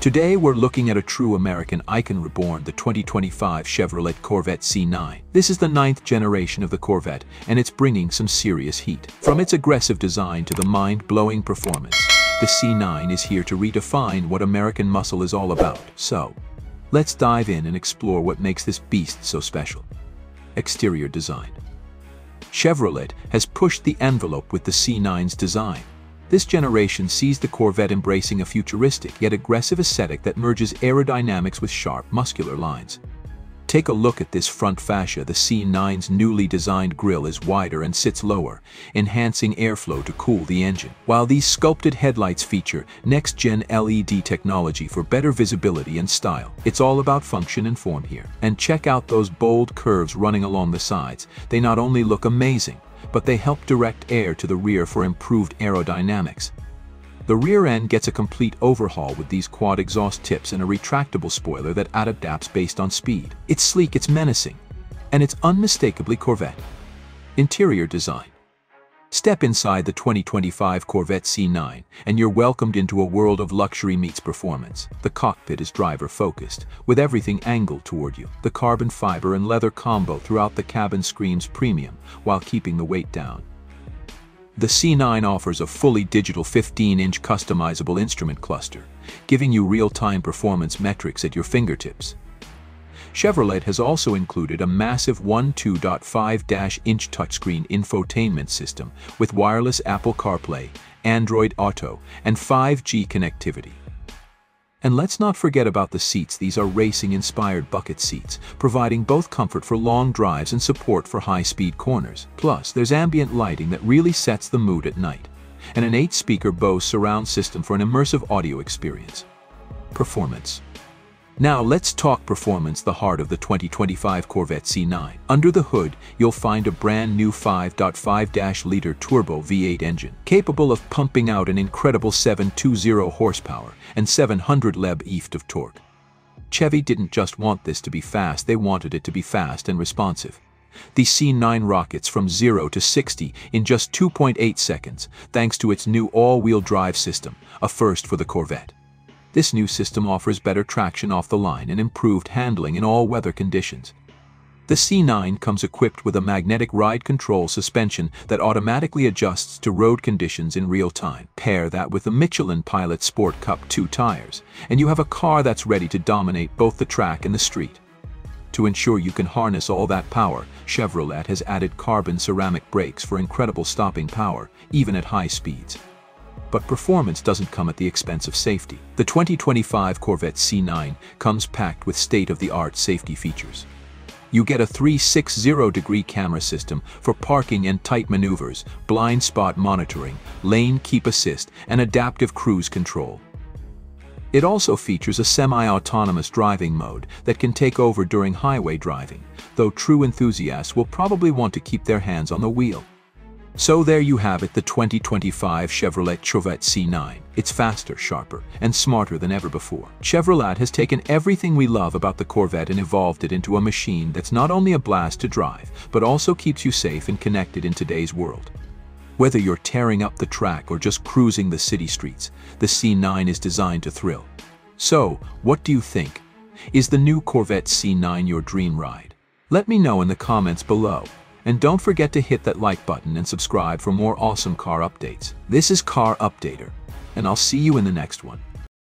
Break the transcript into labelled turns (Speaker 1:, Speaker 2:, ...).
Speaker 1: Today we're looking at a true American icon reborn, the 2025 Chevrolet Corvette C9. This is the ninth generation of the Corvette, and it's bringing some serious heat. From its aggressive design to the mind-blowing performance, the C9 is here to redefine what American muscle is all about. So, let's dive in and explore what makes this beast so special. Exterior design. Chevrolet has pushed the envelope with the C9's design. This generation sees the Corvette embracing a futuristic yet aggressive aesthetic that merges aerodynamics with sharp, muscular lines. Take a look at this front fascia. The C9's newly designed grille is wider and sits lower, enhancing airflow to cool the engine. While these sculpted headlights feature next-gen LED technology for better visibility and style, it's all about function and form here. And check out those bold curves running along the sides. They not only look amazing, but they help direct air to the rear for improved aerodynamics. The rear end gets a complete overhaul with these quad exhaust tips and a retractable spoiler that adapts based on speed. It's sleek, it's menacing, and it's unmistakably Corvette. Interior design. Step inside the 2025 Corvette C9 and you're welcomed into a world of luxury meets performance. The cockpit is driver-focused, with everything angled toward you. The carbon fiber and leather combo throughout the cabin screams premium while keeping the weight down. The C9 offers a fully digital 15-inch customizable instrument cluster, giving you real-time performance metrics at your fingertips. Chevrolet has also included a massive 12.5-inch touchscreen infotainment system with wireless Apple CarPlay, Android Auto, and 5G connectivity. And let's not forget about the seats. These are racing-inspired bucket seats, providing both comfort for long drives and support for high-speed corners. Plus, there's ambient lighting that really sets the mood at night, and an 8-speaker Bose surround system for an immersive audio experience. Performance now let's talk performance, the heart of the 2025 Corvette C9. Under the hood, you'll find a brand new 5.5-liter turbo V8 engine, capable of pumping out an incredible 720 horsepower and 700 lb-ft of torque. Chevy didn't just want this to be fast, they wanted it to be fast and responsive. The C9 rockets from 0 to 60 in just 2.8 seconds, thanks to its new all-wheel drive system, a first for the Corvette. This new system offers better traction off the line and improved handling in all weather conditions. The C9 comes equipped with a magnetic ride control suspension that automatically adjusts to road conditions in real time. Pair that with the Michelin Pilot Sport Cup 2 tires, and you have a car that's ready to dominate both the track and the street. To ensure you can harness all that power, Chevrolet has added carbon ceramic brakes for incredible stopping power, even at high speeds. But performance doesn't come at the expense of safety. The 2025 Corvette C9 comes packed with state-of-the-art safety features. You get a 360-degree camera system for parking and tight maneuvers, blind spot monitoring, lane keep assist, and adaptive cruise control. It also features a semi-autonomous driving mode that can take over during highway driving, though true enthusiasts will probably want to keep their hands on the wheel. So there you have it, the 2025 Chevrolet Corvette C9. It's faster, sharper, and smarter than ever before. Chevrolet has taken everything we love about the Corvette and evolved it into a machine that's not only a blast to drive, but also keeps you safe and connected in today's world. Whether you're tearing up the track or just cruising the city streets, the C9 is designed to thrill. So, what do you think? Is the new Corvette C9 your dream ride? Let me know in the comments below. And don't forget to hit that like button and subscribe for more awesome car updates. This is Car Updater, and I'll see you in the next one.